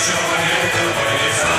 Show me the way